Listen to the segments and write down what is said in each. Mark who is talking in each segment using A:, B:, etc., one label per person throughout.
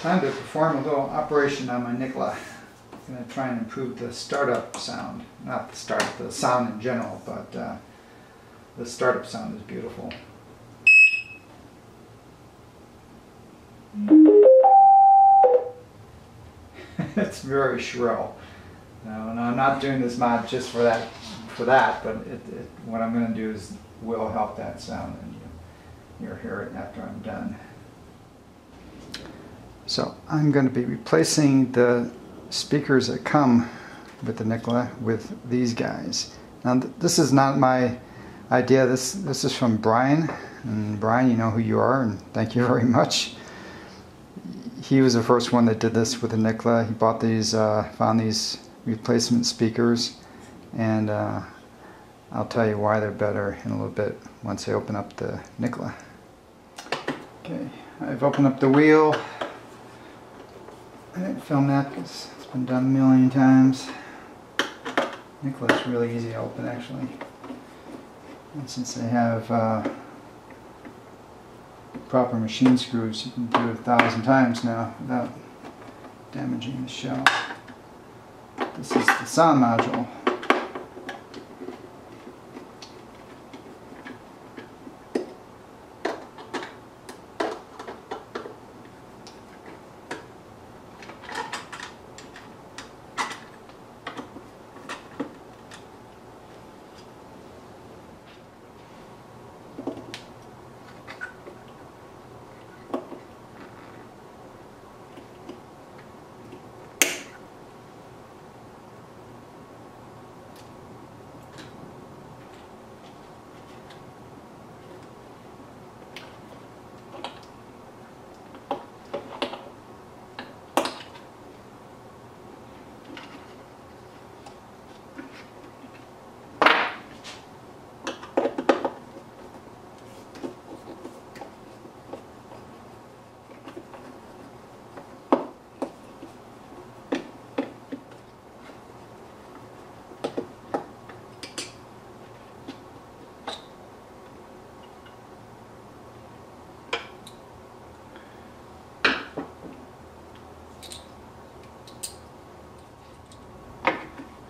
A: Time to perform a little operation on my Nikola. I'm going to try and improve the startup sound. Not the startup, the sound in general, but uh, the startup sound is beautiful. it's very shrill. Now, and I'm not doing this mod just for that, for that, but it, it, what I'm going to do is will help that sound, and you, you'll hear it after I'm done. So I'm going to be replacing the speakers that come with the Nikola with these guys. Now th this is not my idea. This this is from Brian, and Brian, you know who you are, and thank you very much. He was the first one that did this with the Nikola. He bought these, uh, found these replacement speakers, and uh, I'll tell you why they're better in a little bit once I open up the Nikola. Okay, I've opened up the wheel. I didn't film that because it's been done a million times. Nikola's really easy to open actually. And since they have uh, proper machine screws, you can do it a thousand times now without damaging the shell. This is the sound module.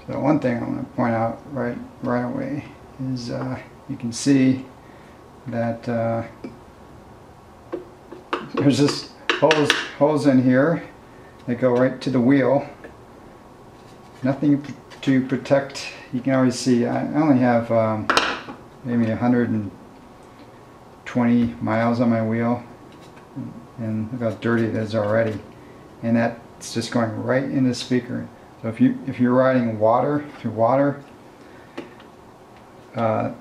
A: So one thing I want to point out right right away is uh, you can see that uh, there's just holes holes in here that go right to the wheel. Nothing to protect. You can always see I only have um, maybe 120 miles on my wheel and look how dirty it is already and that's just going right in the speaker so if you if you're riding water through water, uh,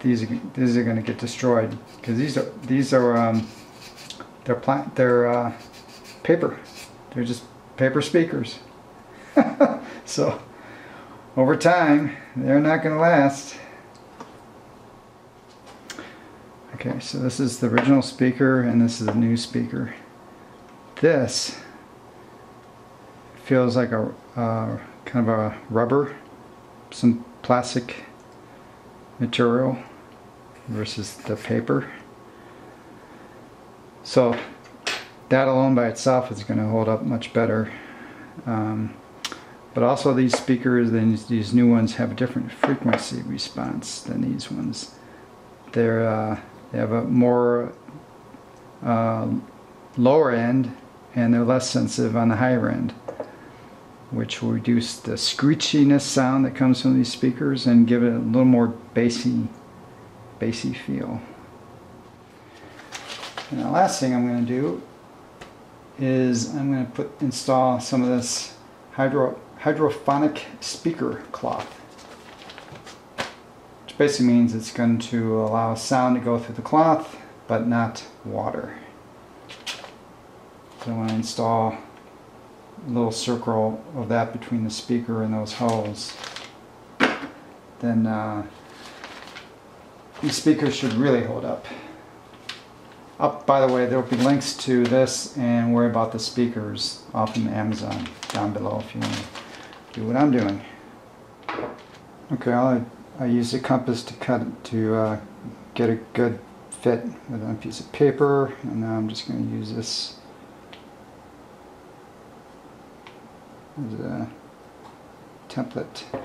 A: these these are going to get destroyed because these are these are um, they're plant they're uh, paper. They're just paper speakers. so over time, they're not going to last. Okay, so this is the original speaker and this is the new speaker. This feels like a uh, kind of a rubber, some plastic material versus the paper. So that alone by itself is going to hold up much better. Um, but also these speakers, these, these new ones have a different frequency response than these ones. They're, uh, they have a more uh, lower end and they're less sensitive on the higher end which will reduce the screechiness sound that comes from these speakers and give it a little more bassy, bassy feel. And the last thing I'm going to do is I'm going to put install some of this hydro, hydrophobic speaker cloth. Which basically means it's going to allow sound to go through the cloth but not water. So I when I install little circle of that between the speaker and those holes, then uh, these speakers should really hold up. Up, by the way, there will be links to this and worry about the speakers off in Amazon down below if you want to do what I'm doing. Okay, I, I use a compass to cut to uh, get a good fit with a piece of paper, and now I'm just going to use this There's a template to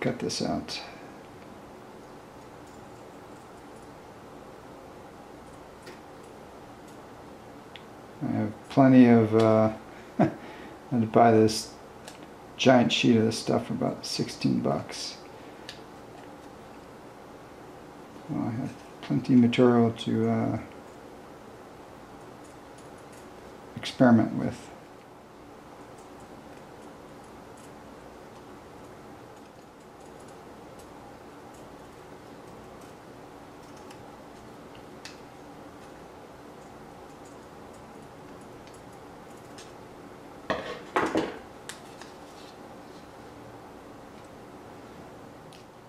A: cut this out. I have plenty of, uh, I to buy this giant sheet of this stuff for about 16 bucks. Well, I have plenty of material to uh, experiment with.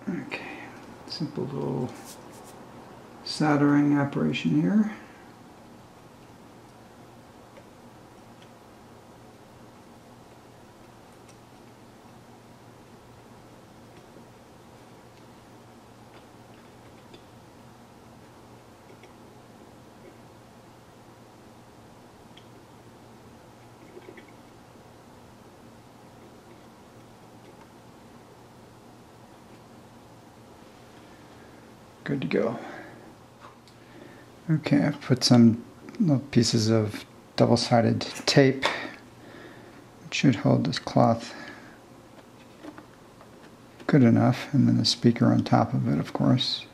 A: Okay, simple little soldering operation here. Good to go. Okay, I've put some little pieces of double-sided tape. Should hold this cloth good enough, and then the speaker on top of it, of course.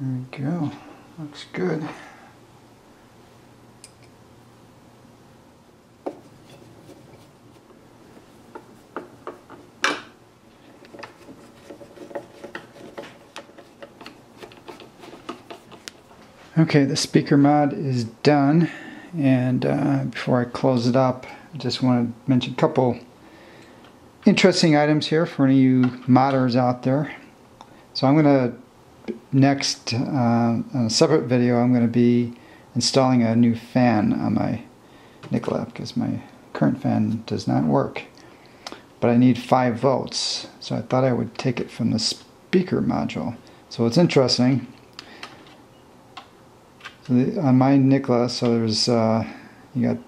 A: There we go. Looks good. Okay, the speaker mod is done. And uh, before I close it up, I just want to mention a couple interesting items here for any of you modders out there. So I'm going to next, uh, on a separate video, I'm going to be installing a new fan on my Nikola because my current fan does not work. But I need 5 volts, so I thought I would take it from the speaker module. So it's interesting. So the, on my Nikola, so there's, uh, you got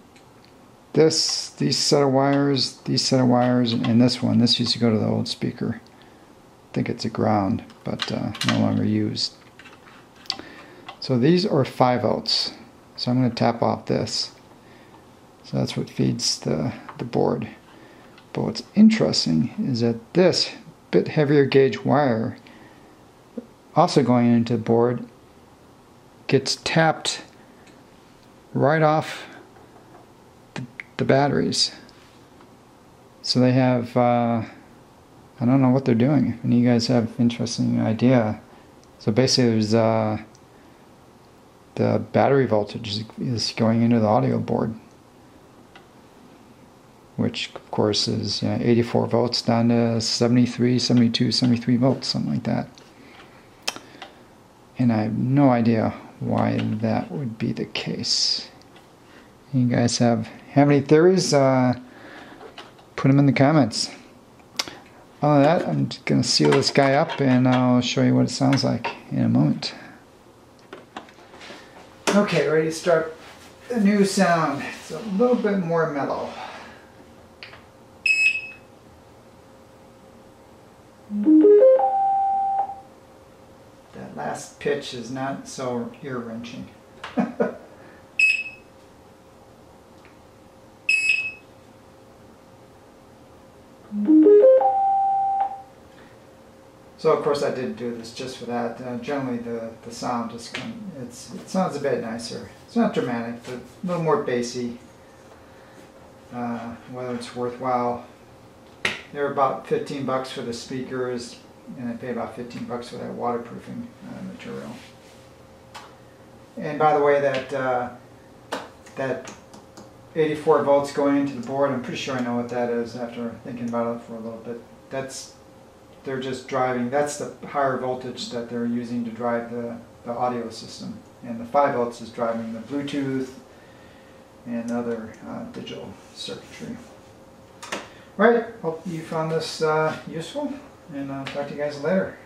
A: this, these set of wires, these set of wires, and this one. This used to go to the old speaker think it's a ground, but uh, no longer used. So these are 5 volts. So I'm going to tap off this. So that's what feeds the, the board. But what's interesting is that this bit heavier gauge wire, also going into the board, gets tapped right off the, the batteries. So they have uh, I don't know what they're doing. If you guys have interesting idea. So basically there's uh, the battery voltage is going into the audio board. Which of course is you know, 84 volts down to 73, 72, 73 volts, something like that. And I have no idea why that would be the case. You guys have have any theories? Uh, put them in the comments. Other than that, I'm going to seal this guy up and I'll show you what it sounds like in a moment. Okay, ready to start a new sound. It's a little bit more mellow. That last pitch is not so ear-wrenching. So of course I did do this just for that. Uh, generally the, the sound just it's, it sounds a bit nicer. It's not dramatic, but a little more bassy. Uh, whether it's worthwhile. They're about 15 bucks for the speakers, and I pay about 15 bucks for that waterproofing uh, material. And by the way, that uh, that 84 volts going into the board, I'm pretty sure I know what that is after thinking about it for a little bit. That's they're just driving. That's the higher voltage that they're using to drive the, the audio system, and the 5 volts is driving the Bluetooth and other uh, digital circuitry. All right. Hope you found this uh, useful, and uh, talk to you guys later.